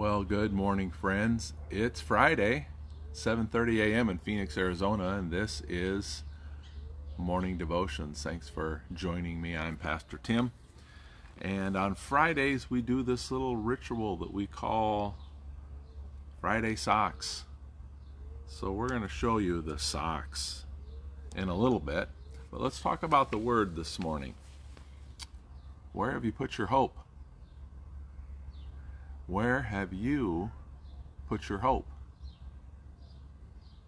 Well, good morning, friends. It's Friday, 7:30 a.m. in Phoenix, Arizona, and this is Morning Devotions. Thanks for joining me. I'm Pastor Tim. And on Fridays, we do this little ritual that we call Friday socks. So we're going to show you the socks in a little bit. But let's talk about the word this morning. Where have you put your hope? Where have you put your hope?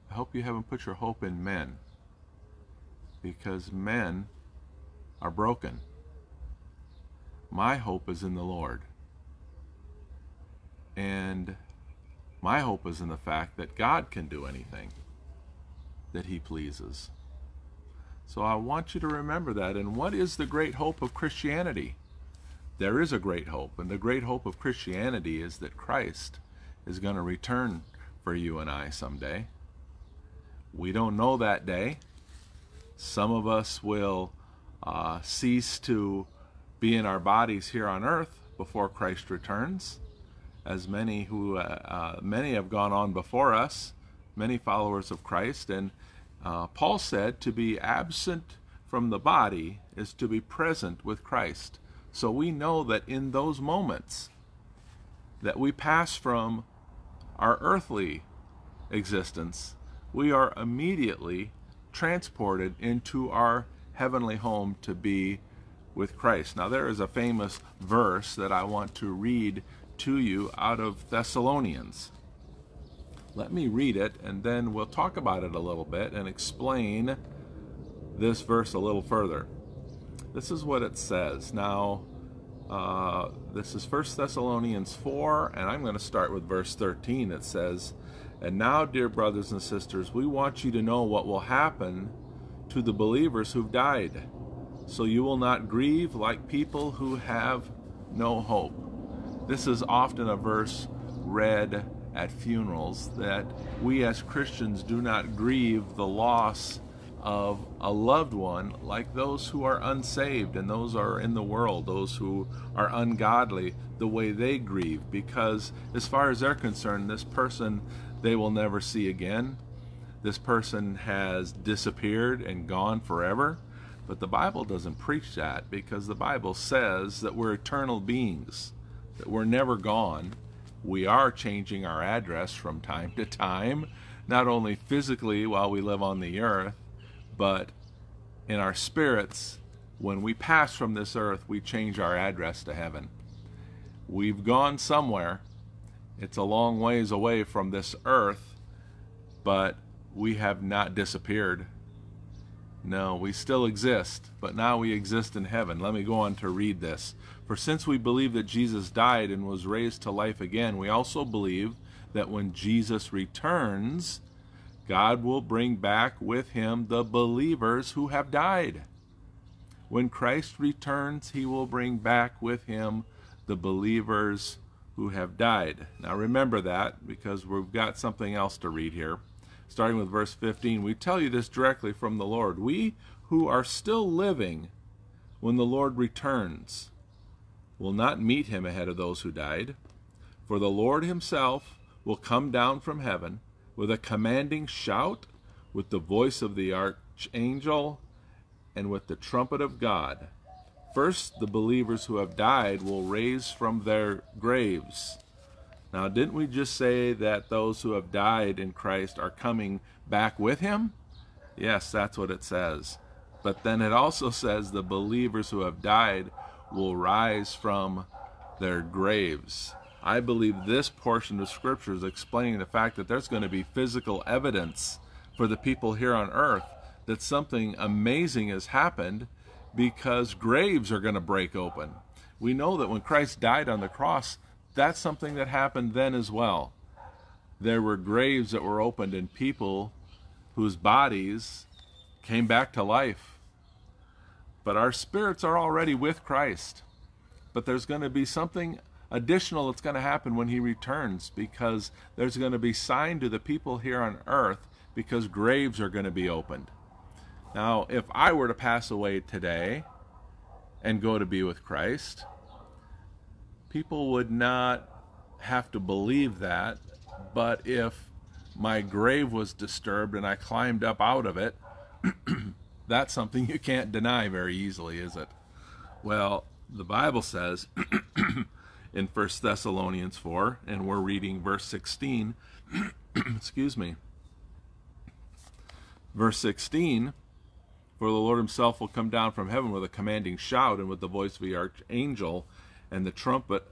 I hope you haven't put your hope in men because men are broken. My hope is in the Lord. And my hope is in the fact that God can do anything that He pleases. So I want you to remember that. And what is the great hope of Christianity? There is a great hope, and the great hope of Christianity is that Christ is going to return for you and I someday. We don't know that day. Some of us will uh, cease to be in our bodies here on earth before Christ returns, as many who uh, uh, many have gone on before us, many followers of Christ, and uh, Paul said to be absent from the body is to be present with Christ. So we know that in those moments that we pass from our earthly existence, we are immediately transported into our heavenly home to be with Christ. Now, there is a famous verse that I want to read to you out of Thessalonians. Let me read it and then we'll talk about it a little bit and explain this verse a little further. This is what it says. Now, uh, this is 1 Thessalonians 4, and I'm going to start with verse 13. It says, And now, dear brothers and sisters, we want you to know what will happen to the believers who've died, so you will not grieve like people who have no hope. This is often a verse read at funerals that we as Christians do not grieve the loss of a loved one like those who are unsaved and those are in the world, those who are ungodly, the way they grieve. Because as far as they're concerned, this person they will never see again. This person has disappeared and gone forever. But the Bible doesn't preach that because the Bible says that we're eternal beings, that we're never gone. We are changing our address from time to time, not only physically while we live on the earth, but in our spirits, when we pass from this earth, we change our address to heaven. We've gone somewhere. It's a long ways away from this earth, but we have not disappeared. No, we still exist, but now we exist in heaven. Let me go on to read this. For since we believe that Jesus died and was raised to life again, we also believe that when Jesus returns, God will bring back with him the believers who have died. When Christ returns, he will bring back with him the believers who have died. Now remember that because we've got something else to read here. Starting with verse 15, we tell you this directly from the Lord. We who are still living when the Lord returns will not meet him ahead of those who died. For the Lord himself will come down from heaven with a commanding shout, with the voice of the archangel, and with the trumpet of God. First, the believers who have died will raise from their graves. Now, didn't we just say that those who have died in Christ are coming back with him? Yes, that's what it says. But then it also says the believers who have died will rise from their graves. I believe this portion of Scripture is explaining the fact that there's going to be physical evidence for the people here on earth that something amazing has happened because graves are going to break open. We know that when Christ died on the cross, that's something that happened then as well. There were graves that were opened and people whose bodies came back to life. But our spirits are already with Christ. But there's going to be something additional that's going to happen when he returns because there's going to be sign to the people here on earth because graves are going to be opened. Now, if I were to pass away today and go to be with Christ, people would not have to believe that, but if my grave was disturbed and I climbed up out of it, that's something you can't deny very easily, is it? Well, the Bible says in 1 Thessalonians 4, and we're reading verse 16, excuse me, verse 16, for the Lord himself will come down from heaven with a commanding shout and with the voice of the archangel and the trumpet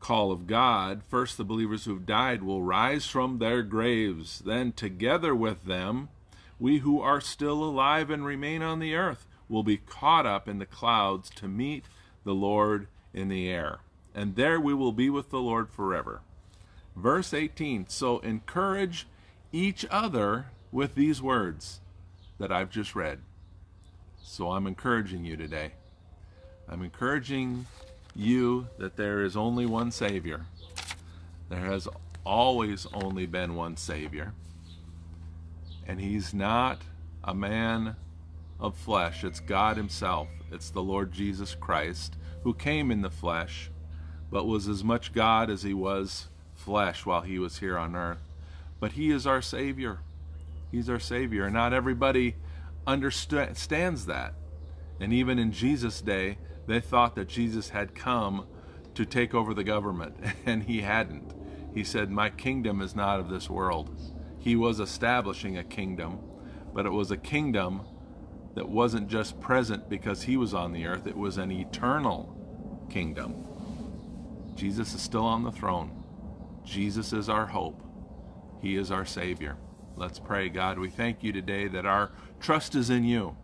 call of God. First, the believers who've died will rise from their graves. Then, together with them, we who are still alive and remain on the earth will be caught up in the clouds to meet the Lord in the air. And there we will be with the Lord forever. Verse 18 So encourage each other with these words that I've just read. So I'm encouraging you today. I'm encouraging you that there is only one Savior. There has always only been one Savior. And He's not a man of flesh, it's God Himself. It's the Lord Jesus Christ who came in the flesh, but was as much God as He was flesh while He was here on earth. But He is our Savior. He's our Savior. And not everybody understands that. And even in Jesus' day, they thought that Jesus had come to take over the government, and he hadn't. He said, My kingdom is not of this world. He was establishing a kingdom, but it was a kingdom that wasn't just present because he was on the earth, it was an eternal kingdom. Jesus is still on the throne. Jesus is our hope. He is our Savior. Let's pray, God. We thank you today that our trust is in you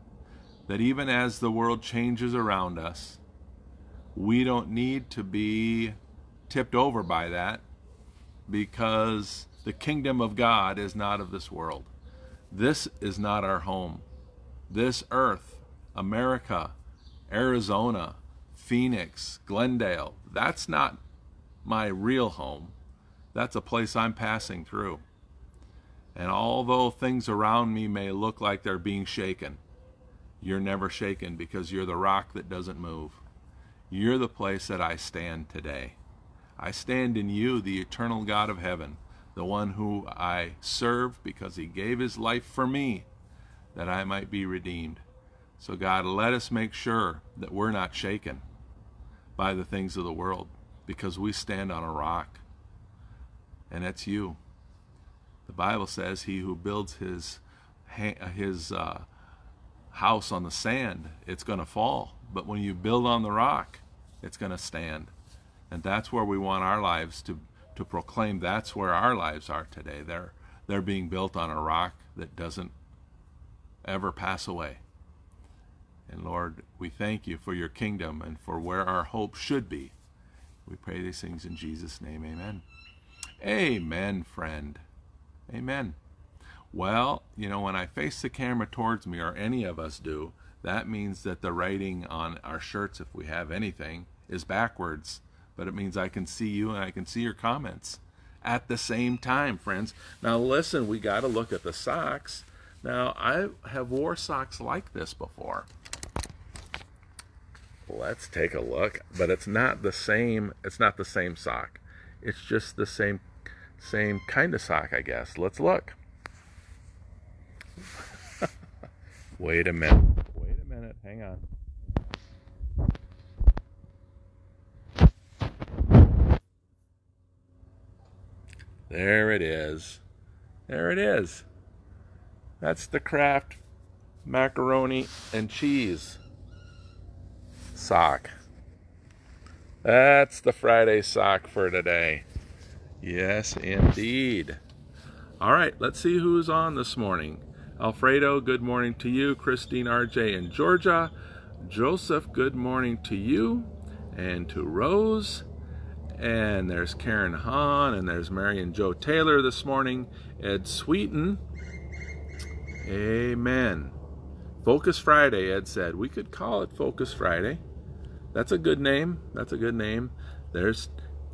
that even as the world changes around us, we don't need to be tipped over by that because the kingdom of God is not of this world. This is not our home. This earth, America, Arizona, Phoenix, Glendale, that's not my real home. That's a place I'm passing through. And although things around me may look like they're being shaken, you're never shaken because you're the rock that doesn't move. You're the place that I stand today. I stand in you, the eternal God of heaven, the one who I serve because he gave his life for me that I might be redeemed. So, God, let us make sure that we're not shaken by the things of the world because we stand on a rock, and that's you. The Bible says, He who builds his, his uh, house on the sand, it's going to fall. But when you build on the rock, it's going to stand. And that's where we want our lives to, to proclaim that's where our lives are today. They're, they're being built on a rock that doesn't ever pass away. And Lord, we thank you for your kingdom and for where our hope should be. We pray these things in Jesus' name. Amen. Amen, friend. Amen. Well, you know, when I face the camera towards me, or any of us do, that means that the writing on our shirts, if we have anything, is backwards. But it means I can see you and I can see your comments at the same time, friends. Now, listen, we got to look at the socks. Now, I have wore socks like this before. Let's take a look, but it's not the same. It's not the same sock. It's just the same, same kind of sock, I guess. Let's look. Wait a minute. Wait a minute. Hang on. There it is. There it is. That's the Kraft macaroni and cheese sock. That's the Friday sock for today. Yes, indeed. All right, let's see who's on this morning. Alfredo, good morning to you. Christine, RJ, in Georgia. Joseph, good morning to you and to Rose. And there's Karen Hahn, and there's Mary and Joe Taylor this morning. Ed Sweeten. Amen. Focus Friday, Ed said. We could call it Focus Friday. That's a good name. That's a good name. There's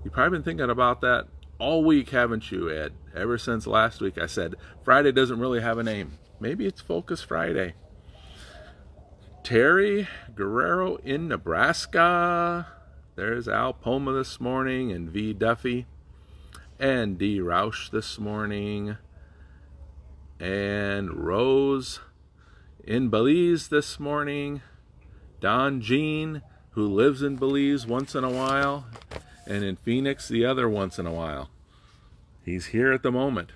you've probably been thinking about that all week, haven't you, Ed? Ever since last week, I said Friday doesn't really have a name. Maybe it's Focus Friday. Terry Guerrero in Nebraska. There's Al Poma this morning and V. Duffy. and D. Roush this morning, and Rose in Belize this morning, Don Jean, who lives in Belize once in a while, and in Phoenix the other once in a while. He's here at the moment.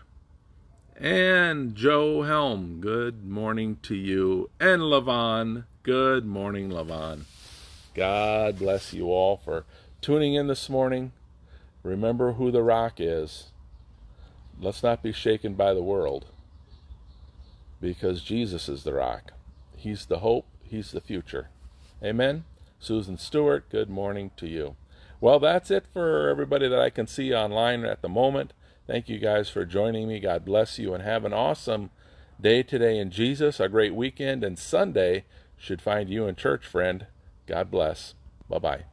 And Joe Helm, good morning to you. And Levon, good morning, Levon. God bless you all for tuning in this morning. Remember who the rock is. Let's not be shaken by the world because Jesus is the rock. He's the hope, He's the future. Amen. Susan Stewart, good morning to you. Well, that's it for everybody that I can see online at the moment. Thank you guys for joining me. God bless you and have an awesome day today in Jesus, a great weekend, and Sunday should find you in church, friend. God bless. Bye bye.